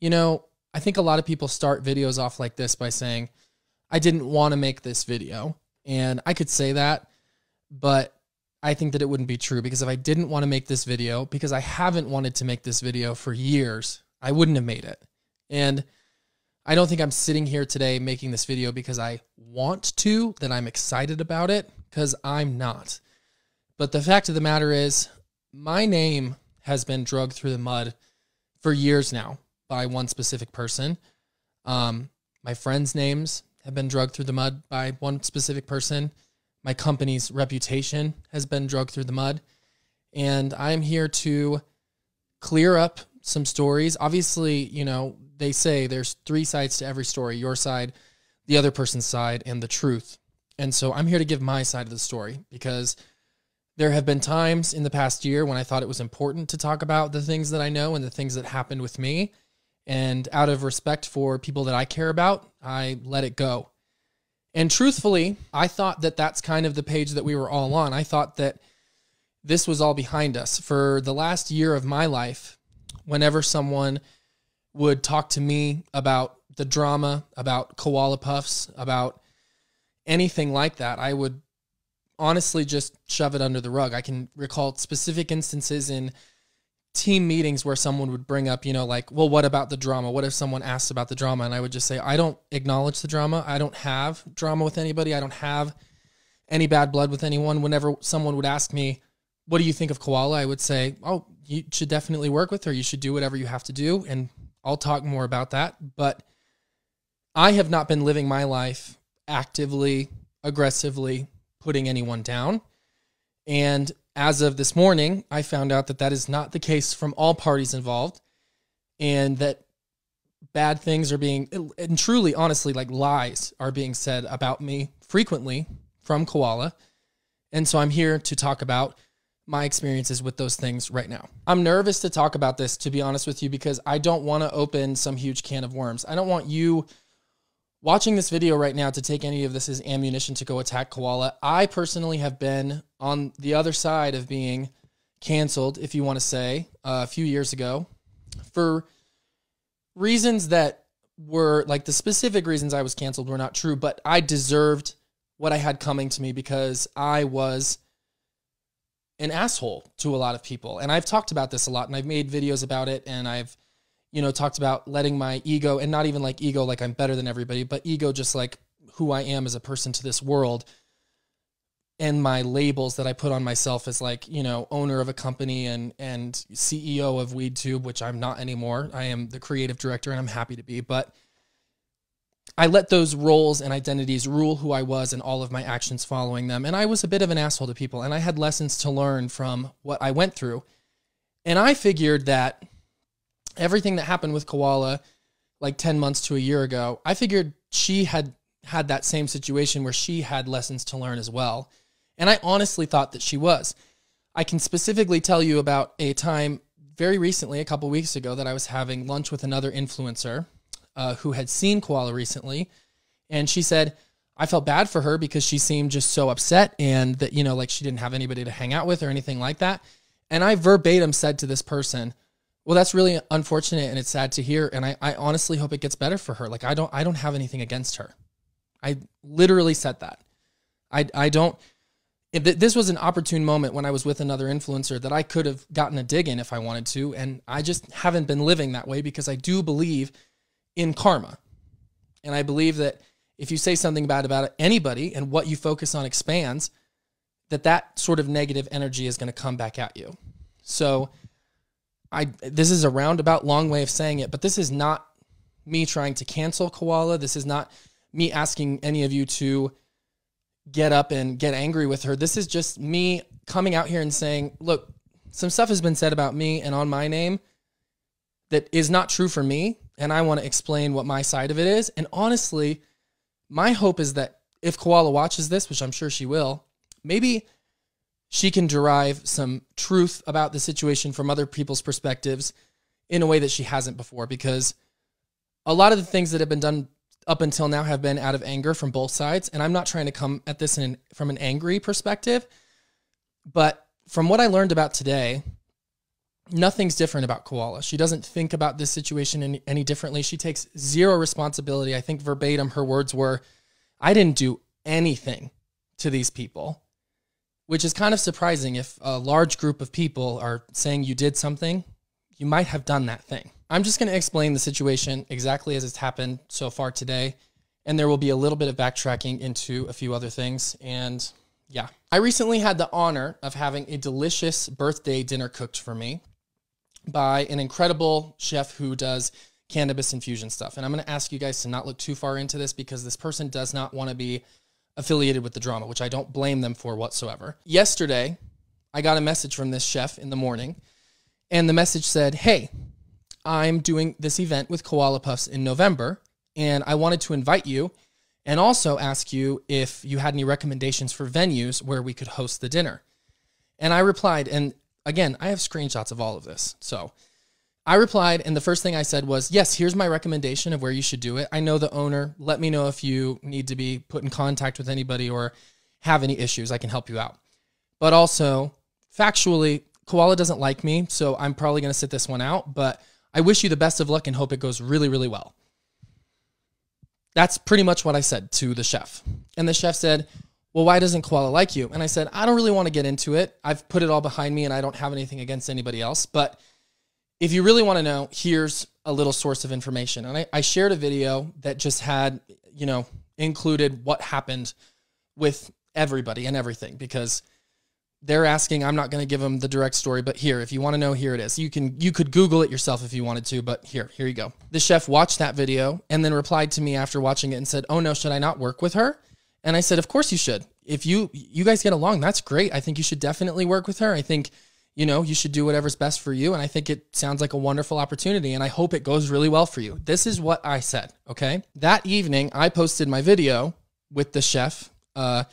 you know, I think a lot of people start videos off like this by saying, I didn't want to make this video. And I could say that, but I think that it wouldn't be true because if I didn't want to make this video, because I haven't wanted to make this video for years, I wouldn't have made it. And I don't think I'm sitting here today making this video because I want to, that I'm excited about it, because I'm not. But the fact of the matter is, my name has been drugged through the mud for years now by one specific person. Um, my friends' names have been drugged through the mud by one specific person. My company's reputation has been drugged through the mud. And I'm here to clear up some stories. Obviously, you know, they say there's three sides to every story your side, the other person's side, and the truth. And so I'm here to give my side of the story because there have been times in the past year when I thought it was important to talk about the things that I know and the things that happened with me. And out of respect for people that I care about, I let it go. And truthfully, I thought that that's kind of the page that we were all on. I thought that this was all behind us. For the last year of my life, whenever someone would talk to me about the drama, about koala puffs, about anything like that, I would honestly just shove it under the rug. I can recall specific instances in team meetings where someone would bring up, you know, like, well, what about the drama? What if someone asked about the drama? And I would just say, I don't acknowledge the drama. I don't have drama with anybody. I don't have any bad blood with anyone. Whenever someone would ask me, what do you think of Koala? I would say, oh, you should definitely work with her. You should do whatever you have to do. And I'll talk more about that. But I have not been living my life actively, aggressively putting anyone down. And as of this morning, I found out that that is not the case from all parties involved and that bad things are being, and truly, honestly, like lies are being said about me frequently from Koala. And so I'm here to talk about my experiences with those things right now. I'm nervous to talk about this, to be honest with you, because I don't want to open some huge can of worms. I don't want you watching this video right now to take any of this as ammunition to go attack Koala. I personally have been on the other side of being canceled, if you want to say, uh, a few years ago for reasons that were like the specific reasons I was canceled were not true, but I deserved what I had coming to me because I was an asshole to a lot of people. And I've talked about this a lot and I've made videos about it and I've you know, talked about letting my ego and not even like ego like I'm better than everybody, but ego just like who I am as a person to this world and my labels that I put on myself as like, you know, owner of a company and and CEO of WeedTube, which I'm not anymore. I am the creative director and I'm happy to be, but I let those roles and identities rule who I was and all of my actions following them. And I was a bit of an asshole to people and I had lessons to learn from what I went through. And I figured that everything that happened with Koala like 10 months to a year ago, I figured she had had that same situation where she had lessons to learn as well. And I honestly thought that she was. I can specifically tell you about a time very recently, a couple weeks ago, that I was having lunch with another influencer uh, who had seen Koala recently. And she said, I felt bad for her because she seemed just so upset and that, you know, like she didn't have anybody to hang out with or anything like that. And I verbatim said to this person, well, that's really unfortunate and it's sad to hear. And I, I honestly hope it gets better for her. Like I don't I don't have anything against her. I literally said that. I I don't this was an opportune moment when I was with another influencer that I could have gotten a dig in if I wanted to. And I just haven't been living that way because I do believe in karma. And I believe that if you say something bad about anybody and what you focus on expands, that that sort of negative energy is going to come back at you. So I this is a roundabout long way of saying it, but this is not me trying to cancel Koala. This is not me asking any of you to get up and get angry with her. This is just me coming out here and saying, look, some stuff has been said about me and on my name that is not true for me, and I want to explain what my side of it is. And honestly, my hope is that if Koala watches this, which I'm sure she will, maybe she can derive some truth about the situation from other people's perspectives in a way that she hasn't before because a lot of the things that have been done up until now have been out of anger from both sides and i'm not trying to come at this in, from an angry perspective but from what i learned about today nothing's different about Koala. She doesn't think about this situation any, any differently. She takes zero responsibility. I think verbatim, her words were, I didn't do anything to these people, which is kind of surprising. If a large group of people are saying you did something, you might have done that thing. I'm just going to explain the situation exactly as it's happened so far today. And there will be a little bit of backtracking into a few other things. And yeah, I recently had the honor of having a delicious birthday dinner cooked for me by an incredible chef who does cannabis infusion stuff. And I'm going to ask you guys to not look too far into this because this person does not want to be affiliated with the drama, which I don't blame them for whatsoever. Yesterday, I got a message from this chef in the morning, and the message said, Hey, I'm doing this event with Koala Puffs in November, and I wanted to invite you and also ask you if you had any recommendations for venues where we could host the dinner. And I replied, and again, I have screenshots of all of this. So I replied, and the first thing I said was, Yes, here's my recommendation of where you should do it. I know the owner. Let me know if you need to be put in contact with anybody or have any issues. I can help you out. But also, factually, Koala doesn't like me, so I'm probably going to sit this one out. But I wish you the best of luck and hope it goes really, really well. That's pretty much what I said to the chef. And the chef said, well, why doesn't Koala like you? And I said, I don't really want to get into it. I've put it all behind me and I don't have anything against anybody else. But if you really want to know, here's a little source of information. And I, I shared a video that just had, you know, included what happened with everybody and everything because they're asking i'm not going to give them the direct story but here if you want to know here it is. You can you could google it yourself if you wanted to but here here you go. The chef watched that video and then replied to me after watching it and said oh no should i not work with her? And i said of course you should. If you you guys get along that's great. I think you should definitely work with her. I think you know, you should do whatever's best for you. And I think it sounds like a wonderful opportunity. And I hope it goes really well for you. This is what I said. Okay. That evening, I posted my video with the chef uh,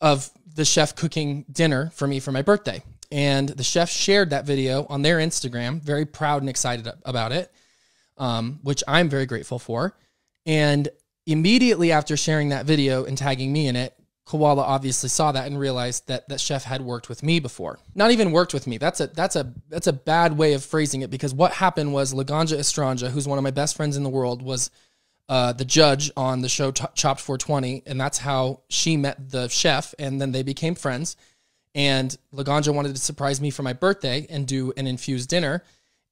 of the chef cooking dinner for me for my birthday. And the chef shared that video on their Instagram, very proud and excited about it, um, which I'm very grateful for. And immediately after sharing that video and tagging me in it, Koala obviously saw that and realized that that chef had worked with me before. Not even worked with me. That's a that's a that's a bad way of phrasing it because what happened was Laganja Estranja, who's one of my best friends in the world, was uh, the judge on the show Chopped 420, and that's how she met the chef, and then they became friends. And Laganja wanted to surprise me for my birthday and do an infused dinner,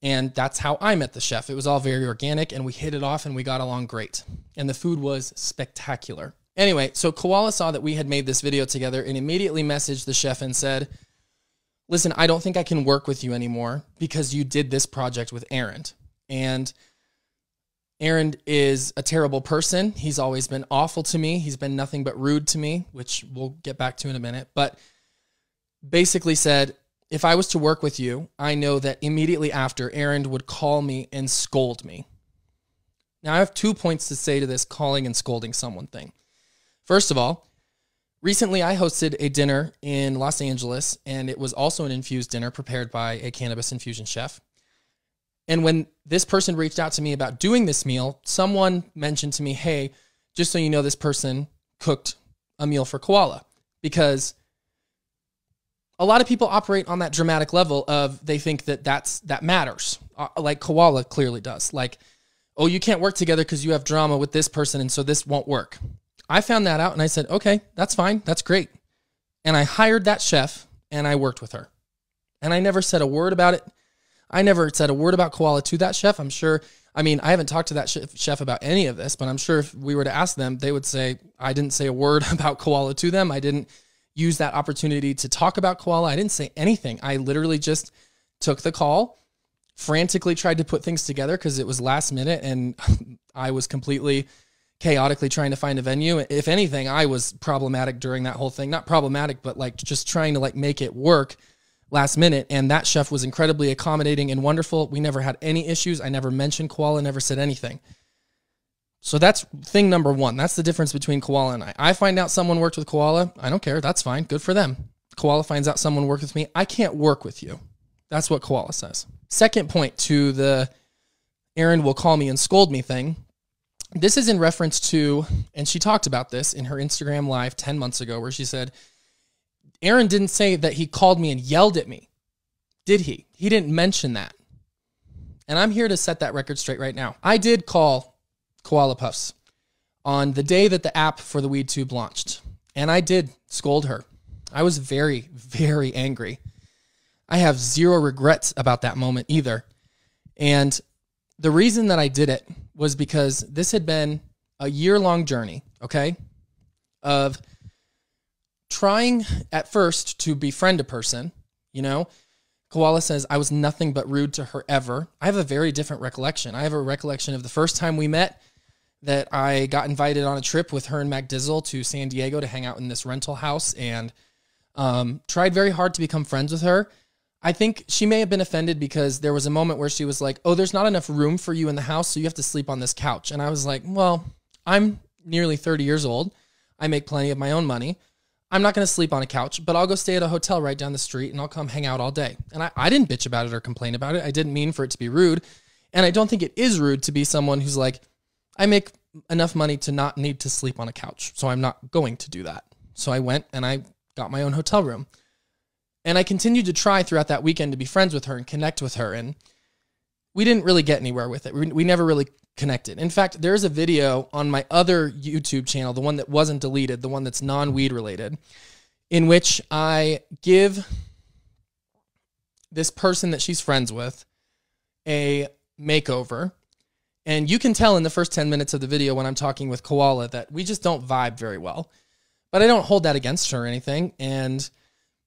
and that's how I met the chef. It was all very organic, and we hit it off, and we got along great. And the food was spectacular. Anyway, so Koala saw that we had made this video together and immediately messaged the chef and said, Listen, I don't think I can work with you anymore because you did this project with Arend. And Arend is a terrible person. He's always been awful to me. He's been nothing but rude to me, which we'll get back to in a minute. But basically said, if I was to work with you, I know that immediately after, Arend would call me and scold me. Now, I have two points to say to this calling and scolding someone thing. First of all, recently I hosted a dinner in Los Angeles, and it was also an infused dinner prepared by a cannabis infusion chef. And when this person reached out to me about doing this meal, someone mentioned to me, hey, just so you know, this person cooked a meal for Koala. Because a lot of people operate on that dramatic level of they think that that's that matters. Uh, like koala clearly does. Like oh you can't work together because you have drama with this person and so this won't work I found that out and I said, okay, that's fine. That's great. And I hired that chef and I worked with her. And I never said a word about it. I never said a word about koala to that chef. I'm sure, I mean, I haven't talked to that chef about any of this, but I'm sure if we were to ask them, they would say, I didn't say a word about koala to them. I didn't use that opportunity to talk about koala. I didn't say anything. I literally just took the call, frantically tried to put things together because it was last minute and I was completely chaotically trying to find a venue. If anything, I was problematic during that whole thing. Not problematic, but like just trying to like make it work last minute. And that chef was incredibly accommodating and wonderful. We never had any issues. I never mentioned koala, never said anything. So that's thing number one. That's the difference between koala and I. I find out someone worked with koala. I don't care. That's fine. Good for them. Koala finds out someone worked with me. I can't work with you. That's what koala says. Second point to the Arend will call me and scold me thing this is in reference to, and she talked about this in her Instagram live 10 months ago, where she said, Arend didn't say that he called me and yelled at me. Did he? He didn't mention that. And I'm here to set that record straight right now. I did call Koala Puffs on the day that the app for the WeedTube launched. And I did scold her. I was very, very angry. I have zero regrets about that moment either. And the reason that I did it was because this had been a year long journey, okay, of trying at first to befriend a person. You know, Koala says, I was nothing but rude to her ever. I have a very different recollection. I have a recollection of the first time we met that I got invited on a trip with her and Mac Dizzle to San Diego to hang out in this rental house and um, tried very hard to become friends with her. I think she may have been offended because there was a moment where she was like, Oh, there's not enough room for you in the house, so you have to sleep on this couch. And I was like, Well, I'm nearly 30 years old. I make plenty of my own money. I'm not going to sleep on a couch, but I'll go stay at a hotel right down the street and I'll come hang out all day. And I, I didn't bitch about it or complain about it. I didn't mean for it to be rude. And I don't think it is rude to be someone who's like, I make enough money to not need to sleep on a couch. So I'm not going to do that. So I went and I got my own hotel room. And I continued to try throughout that weekend to be friends with her and connect with her. And we didn't really get anywhere with it. We, we never really connected. In fact, there's a video on my other YouTube channel, the one that wasn't deleted, the one that's non weed related, in which I give this person that she's friends with a makeover. And you can tell in the first 10 minutes of the video when I'm talking with Koala that we just don't vibe very well. But I don't hold that against her or anything. And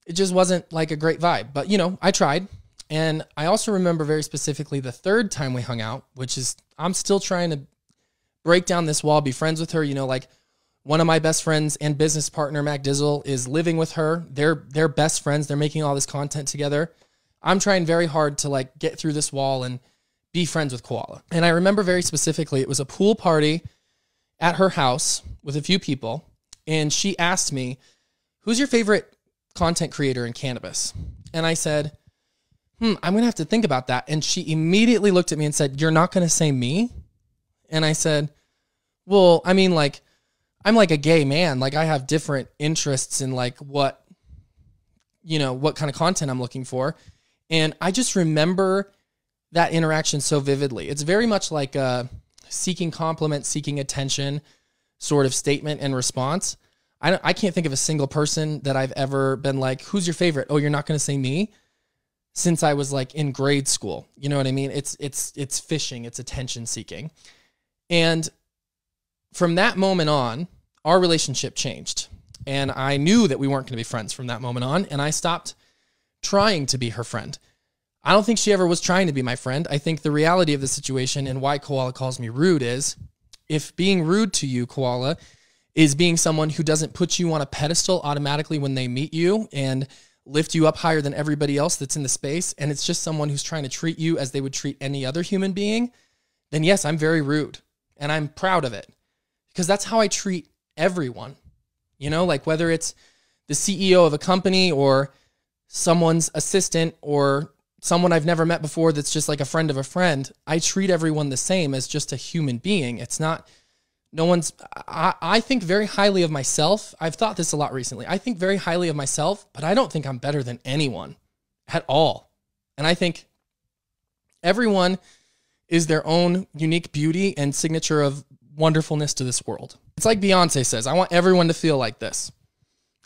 it just wasn't like a great vibe. But, you know, I tried. And I also remember very specifically the third time we hung out, which is I'm still trying to break down this wall, be friends with her. You know, like one of my best friends and business partner, Mac Dizzle, is living with her. They're they're best friends. They're making all this content together. I'm trying very hard to like get through this wall and be friends with Koala. And I remember very specifically, it was a pool party at her house with a few people, and she asked me, "Who's your favorite content creator in cannabis?" And I said, hmm, I'm going to have to think about that. And she immediately looked at me and said, You're not going to say me? And I said, Well, I mean, like, I'm like a gay man. Like, I have different interests in like what, you know, what kind of content I'm looking for. And I just remember that interaction so vividly. It's very much like a seeking compliment, seeking attention sort of statement and response. I, I can't think of a single person that I've ever been like, Who's your favorite? Oh, you're not going to say me? since I was like in grade school. You know what I mean? It's it's it's fishing, it's attention seeking. And from that moment on, our relationship changed. And I knew that we weren't going to be friends from that moment on, and I stopped trying to be her friend. I don't think she ever was trying to be my friend. I think the reality of the situation and why Koala calls me rude is if being rude to you, Koala, is being someone who doesn't put you on a pedestal automatically when they meet you and lift you up higher than everybody else that's in the space, and it's just someone who's trying to treat you as they would treat any other human being, then yes, I'm very rude and I'm proud of it because that's how I treat everyone. You know, like whether it's the CEO of a company or someone's assistant or someone I've never met before that's just like a friend of a friend, I treat everyone the same as just a human being. It's not no one's I, I think very highly of myself. I've thought this a lot recently. I think very highly of myself but i don't think i'm better than anyone at all. And i think everyone is their own unique beauty and signature of wonderfulness to this world. It's like beyonce says i want everyone to feel like this.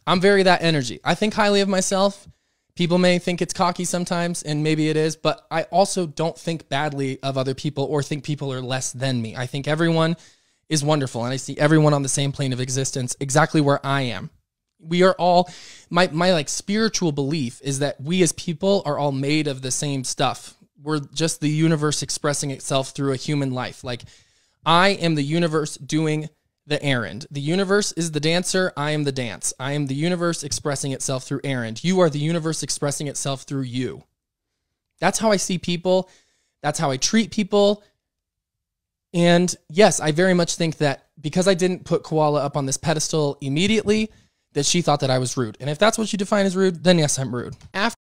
I'm very that energy. I think highly of myself. People may think it's cocky sometimes and maybe it is but i also don't think badly of other people or think people are less than me. I think everyone is wonderful and I see everyone on the same plane of existence exactly where I am. We are all my my like spiritual belief is that we as people are all made of the same stuff. We're just the universe expressing itself through a human life. Like I am the universe doing the Arend. The universe is the dancer. I am the dance. I am the universe expressing itself through Arend. You are the universe expressing itself through you. That's how I see people. That's how I treat people. And yes, I very much think that because I didn't put Koala up on this pedestal immediately, that she thought that I was rude. And if that's what you define as rude, then yes, I'm rude. After